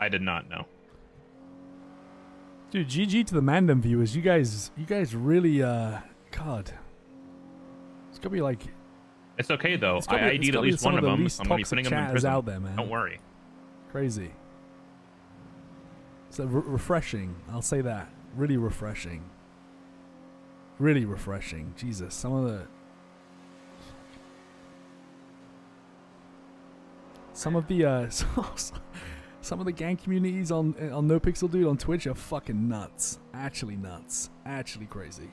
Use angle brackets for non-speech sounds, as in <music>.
I did not know. Dude, GG to the Mandem viewers. You guys, you guys really, uh, God, it's gonna be like. It's okay though. It's I ID'd at least one of of them. I'm gonna be putting them in prison. out there, man. Don't worry. Crazy. So re- refreshing. I'll say that. Really refreshing. Really refreshing. Jesus, some of the. Some of the uh, <laughs> some of the gang communities on on No Pixel Dude on Twitch are fucking nuts. Actually nuts. Actually crazy.